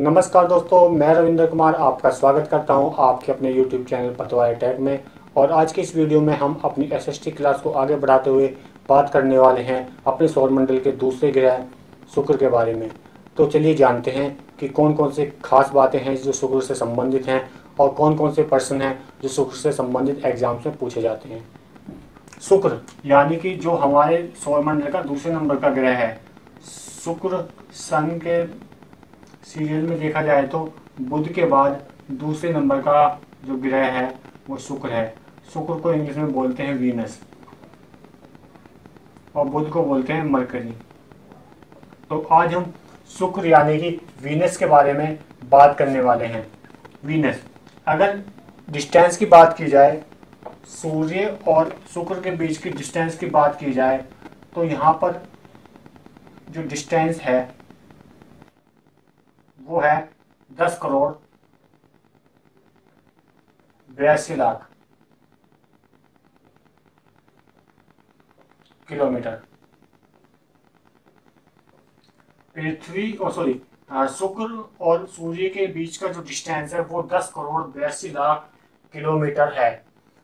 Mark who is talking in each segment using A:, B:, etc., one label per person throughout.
A: नमस्कार दोस्तों, मैं रविंद्र कुमार आपका स्वागत करता हूँ आपके अपने YouTube चैनल पतवार टैग में। और आज की इस वीडियो में हम अपनी एसएसटी क्लास को आगे बढ़ाते हुए बात करने वाले हैं अपने सौर मंडल के दूसरे ग्रह शुक्र के बारे में। तो चलिए जानते हैं कि कौन कौन से खास बातें हैं जो शुक्र से संबंधित हैं और कौन कौन से पर्सन हैं जो शुक्र से संबंधित एग्ज़ाम्स में पूछे जाते हैं। शुक्र, यानी कि जो हमारे सौर मंडल का दूसरे नंबर का ग्रह है, शुक्र, सन के सीरियल में देखा जाए तो बुध के बाद दूसरे नंबर का जो ग्रह है, वो शुक्र है। शुक्र को इंग्लिश में बोलते हैं वीनस और बुध को बोलते हैं मरकरी। तो आज हम शुक्र यानी कि वीनस के बारे में बात करने वाले हैं। वीनस, अगर डिस्टेंस की बात की जाए, सूर्य और शुक्र के बीच की डिस्टेंस की बात की जाए तो यहाँ पर जो डिस्टेंस है वो है दस करोड़ बयासी लाख किलोमीटर। पृथ्वी और सॉरी शुक्र और सूर्य के बीच का जो डिस्टेंस है, वो दस करोड़ बयासी लाख किलोमीटर है।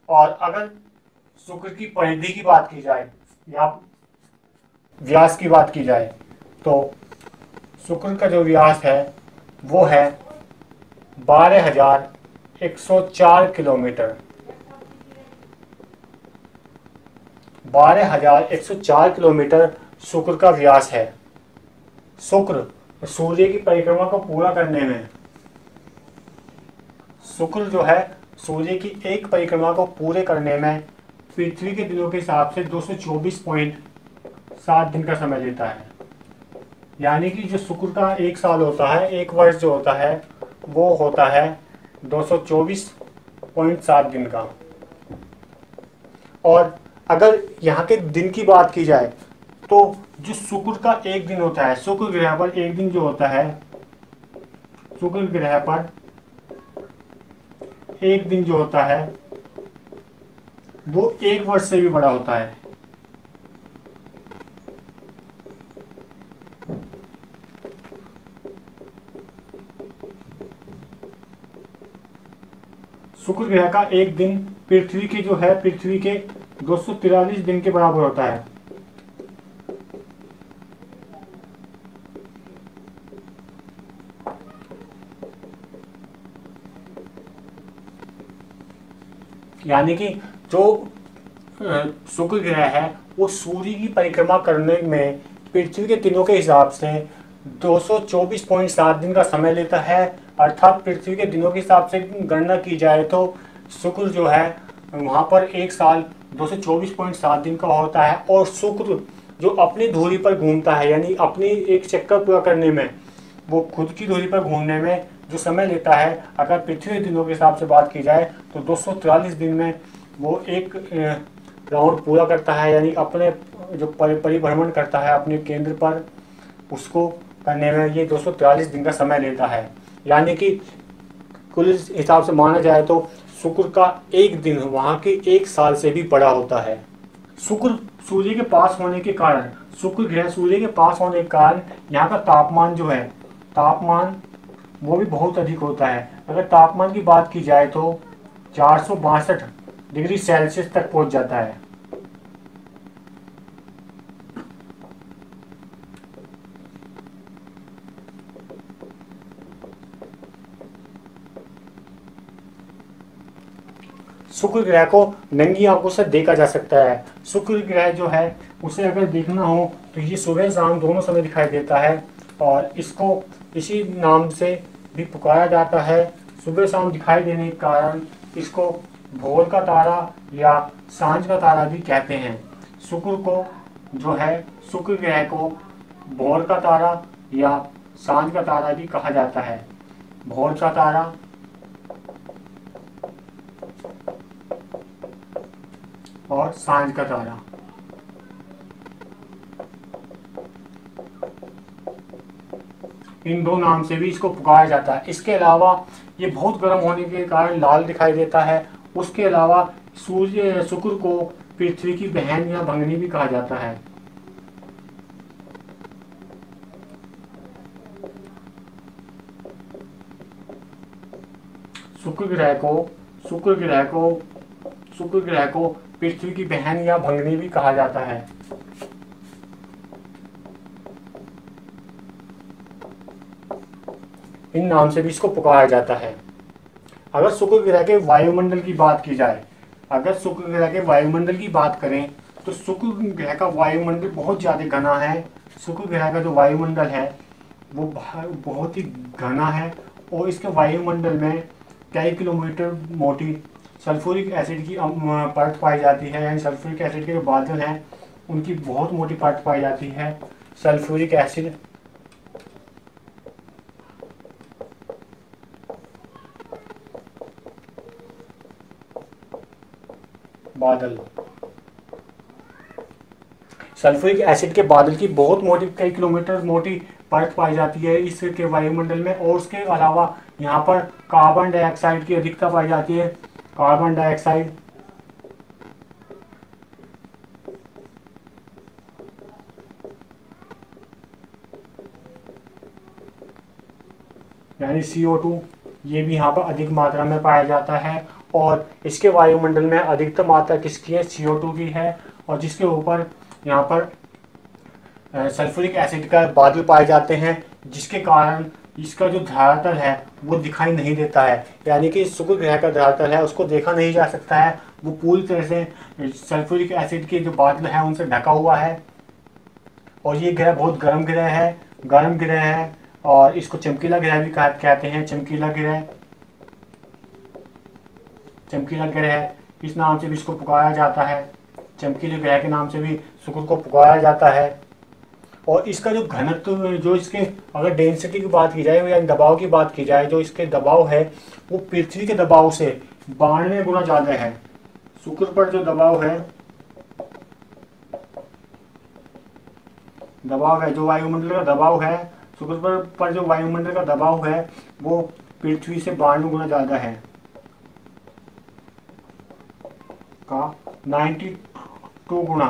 A: और अगर शुक्र की परिधि की बात की जाए, या व्यास की बात की जाए तो शुक्र का जो व्यास है वो है बारह हज़ार एक सौ चार किलोमीटर। बारह हज़ार एक सौ चार किलोमीटर शुक्र का व्यास है। शुक्र सूर्य की परिक्रमा को पूरा करने में। शुक्र जो है सूर्य की एक परिक्रमा को पूरे करने में पृथ्वी के दिनों के हिसाब से 224.7 दिन का समय लेता है। यानी कि जो शुक्र का एक साल होता है, एक वर्ष जो होता है, वो होता है 224.7 दिन का। और अगर यहाँ के दिन की बात की जाए तो जो शुक्र का एक दिन होता है, शुक्र ग्रह पर एक दिन जो होता है, शुक्र ग्रह पर एक दिन जो होता है, वो एक वर्ष से भी बड़ा होता है। शुक्र ग्रह का एक दिन पृथ्वी के जो है, पृथ्वी के दो दिन के बराबर होता है। यानी कि जो शुक्र ग्रह है, वो सूर्य की परिक्रमा करने में पृथ्वी के दिनों के हिसाब से 224.7 दिन का समय लेता है, अर्थात पृथ्वी के दिनों के हिसाब से गणना की जाए तो शुक्र जो है, वहाँ पर एक साल 224.7 दिन का होता है और शुक्र जो अपनी धुरी पर घूमता है, यानी अपनी एक चक्कर पूरा करने में, वो खुद की धुरी पर घूमने में जो समय लेता है, अगर पृथ्वी दिनों के हिसाब से बात की जाए तो दो दिन में वो एक राउंड पूरा करता है, यानी अपने जो परिभ्रमण करता है अपने केंद्र पर, उसको करने में ये दो दिन का समय लेता है। यानी कि कुल हिसाब से माना जाए तो शुक्र का एक दिन वहाँ के एक साल से भी बड़ा होता है। शुक्र सूर्य के पास होने के कारण, शुक्र ग्रह सूर्य के पास होने के कारण यहाँ का तापमान जो है, तापमान वो भी बहुत अधिक होता है। अगर तापमान की बात की जाए तो चार सौ बासठ डिग्री सेल्सियस तक पहुँच जाता है। शुक्र ग्रह को नंगी आँखों से देखा जा सकता है। शुक्र ग्रह जो है, उसे अगर देखना हो तो ये सुबह शाम दोनों समय दिखाई देता है और इसको इसी नाम से भी पुकारा जाता है। सुबह शाम दिखाई देने के कारण इसको भोर का तारा या साँझ का तारा भी कहते हैं। शुक्र को जो है, शुक्र ग्रह को भोर का तारा या साँझ का तारा भी कहा जाता है। भोर का तारा और साँझ का तारा इन दो नाम से भी इसको पुकारा जाता है। इसके अलावा ये बहुत गर्म होने के कारण लाल दिखाई देता है। उसके अलावा सूर्य, शुक्र को पृथ्वी की बहन या भंगनी भी कहा जाता है। शुक्र ग्रह को, शुक्र ग्रह को, शुक्र ग्रह को पृथ्वी की बहन या भंगनी भी कहा जाता है। इन नाम से भी इसको पुकारा जाता है। अगर शुक्र ग्रह के वायुमंडल की बात की जाए, अगर शुक्र ग्रह के वायुमंडल की बात करें तो शुक्र ग्रह का वायुमंडल बहुत ज़्यादा घना है। शुक्र ग्रह का जो वायुमंडल है, वो बहुत ही घना है और इसके वायुमंडल में कई किलोमीटर मोटी सल्फ्यूरिक एसिड की परत पाई जाती है, यानी सल्फ्यूरिक एसिड के जो बादल हैं, उनकी बहुत मोटी परत पाई जाती है। सल्फ्यूरिक एसिड बादल। सल्फ्यूरिक एसिड के बादल की बहुत मोटी, कई किलोमीटर मोटी परत पाई जाती है। इसके वायुमंडल में और उसके अलावा यहाँ पर कार्बन डाइऑक्साइड की अधिकता पाई जाती है। कार्बन डाइऑक्साइड यानी CO2 ये भी यहाँ पर अधिक मात्रा में पाया जाता है और इसके वायुमंडल में अधिकतम मात्रा किसकी है? CO2 की है और जिसके ऊपर यहाँ पर सल्फ्यूरिक एसिड का बादल पाए जाते हैं, जिसके कारण इसका जो धरातल है, वो दिखाई नहीं देता है। यानी कि शुक्र ग्रह का धरातल है, उसको देखा नहीं जा सकता है। वो पूरी तरह से सल्फ्यूरिक एसिड के जो बादल है, उनसे ढका हुआ है। और ये ग्रह बहुत गर्म ग्रह है, गर्म ग्रह है, और इसको चमकीला ग्रह भी कहते हैं, चमकीला ग्रह। चमकीला ग्रह, इस नाम से भी इसको पुकारा जाता है। चमकीले ग्रह के नाम से भी शुक्र को पुकारा जाता है। और इसका जो घनत्व जो इसके अगर डेंसिटी की बात की जाए या दबाव की बात की जाए जो इसके दबाव है वो पृथ्वी के दबाव से बानवे गुना ज़्यादा है। शुक्र पर जो दबाव है दबाव है जो वायुमंडल का दबाव है शुक्र पर, पर जो वायुमंडल का दबाव है वो पृथ्वी से बानवे गुना ज़्यादा है। का 92 गुना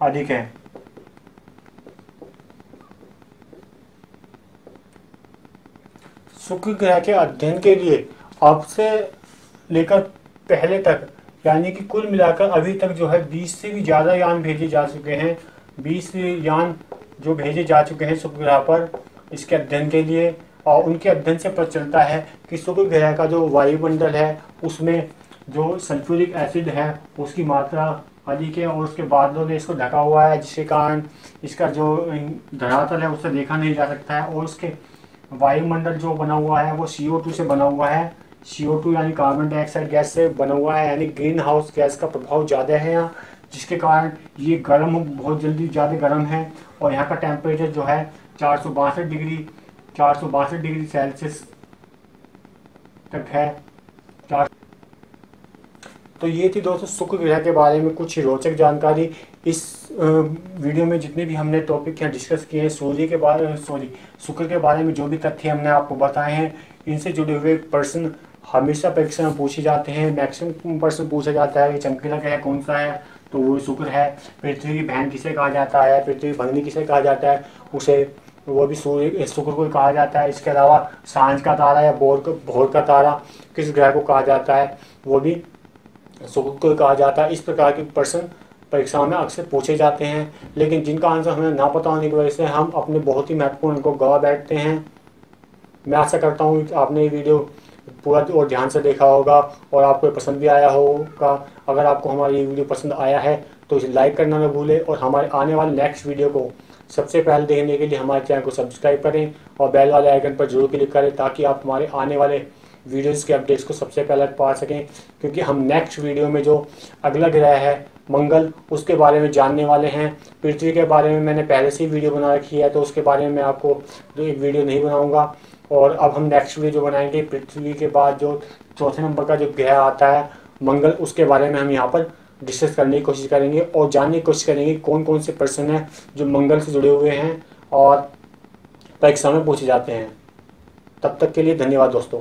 A: अधिक है। शुक्र ग्रह के अध्ययन के लिए अब से लेकर पहले तक, यानी कि कुल मिलाकर अभी तक जो है 20 से भी ज़्यादा यान भेजे जा चुके हैं। 20 यान जो भेजे जा चुके हैं शुक्र ग्रह पर इसके अध्ययन के लिए, और उनके अध्ययन से पता चलता है कि शुक्र ग्रह का जो वायुमंडल है, उसमें जो सल्फ्यूरिक एसिड है, उसकी मात्रा अधिक है और उसके बादलों ने इसको ढका हुआ है, जिसके कारण इसका जो धरातल है उससे देखा नहीं जा सकता है, और उसके वायुमंडल जो बना हुआ है, वो CO2 से बना हुआ है। CO2 यानी कार्बन डाइऑक्साइड गैस से बना हुआ है, यानी ग्रीन हाउस गैस का प्रभाव ज़्यादा है यहाँ, जिसके कारण ये गर्म बहुत जल्दी ज़्यादा गर्म है और यहाँ का टेम्परेचर जो है चार सौ बासठ डिग्री, चार सौ बासठ डिग्री सेल्सियस तक है। तो ये थी दोस्तों शुक्र ग्रह के बारे में कुछ रोचक जानकारी। इस वीडियो में जितने भी हमने टॉपिक यहाँ डिस्कस किए हैं, सूर्य के बारे में सॉरी शुक्र के बारे में जो भी तथ्य हमने आपको बताए हैं, इनसे जुड़े हुए पर्सन हमेशा परीक्षा में पूछे जाते हैं मैक्सिमम पर्सन पूछा जाता है कि चमकीला ग्रह कौन सा है तो वो शुक्र है, पृथ्वी की बहन किसे कहा जाता है, पृथ्वी की भगनी किसे कहा जाता है, उसे, वो भी सूर्य, शुक्र को कहा जाता है, इसके अलावा साँझ का तारा या भोर भोर का तारा किस ग्रह को कहा जाता है, वो भी शुक्र को कहा जाता है, इस प्रकार के प्रश्न परीक्षा में अक्सर पूछे जाते हैं, लेकिन जिनका आंसर हमें ना पता होने की वजह से हम अपने बहुत ही महत्वपूर्ण को गवा बैठते हैं। मैं आशा करता हूँ कि आपने ये वीडियो पूरा और ध्यान से देखा होगा और आपको पसंद भी आया होगा। अगर आपको हमारी ये वीडियो पसंद आया है तो इसे लाइक करना न भूलें और हमारे आने वाले नेक्स्ट वीडियो को सबसे पहले देखने के लिए हमारे चैनल को सब्सक्राइब करें और बेल वाले आइकन पर ज़रूर क्लिक करें ताकि आप हमारे आने वाले वीडियोज़ के अपडेट्स को सबसे पहले पा सकें, क्योंकि हम नेक्स्ट वीडियो में जो अगला ग्रह है मंगल, उसके बारे में जानने वाले हैं। पृथ्वी के बारे में मैंने पहले से ही वीडियो बना रखी है तो उसके बारे में मैं आपको तो एक वीडियो नहीं बनाऊँगा। और अब हम नेक्स्ट वीडियो बनाएँगे, पृथ्वी के बाद जो चौथे नंबर का जो ग्रह आता है, मंगल, उसके बारे में हम यहाँ पर डिस्कस करने की कोशिश करेंगे और जानने की कोशिश करेंगे कौन कौन से पर्सन हैं जो मंगल से जुड़े हुए हैं और परीक्षा में पूछे जाते हैं। तब तक के लिए धन्यवाद दोस्तों।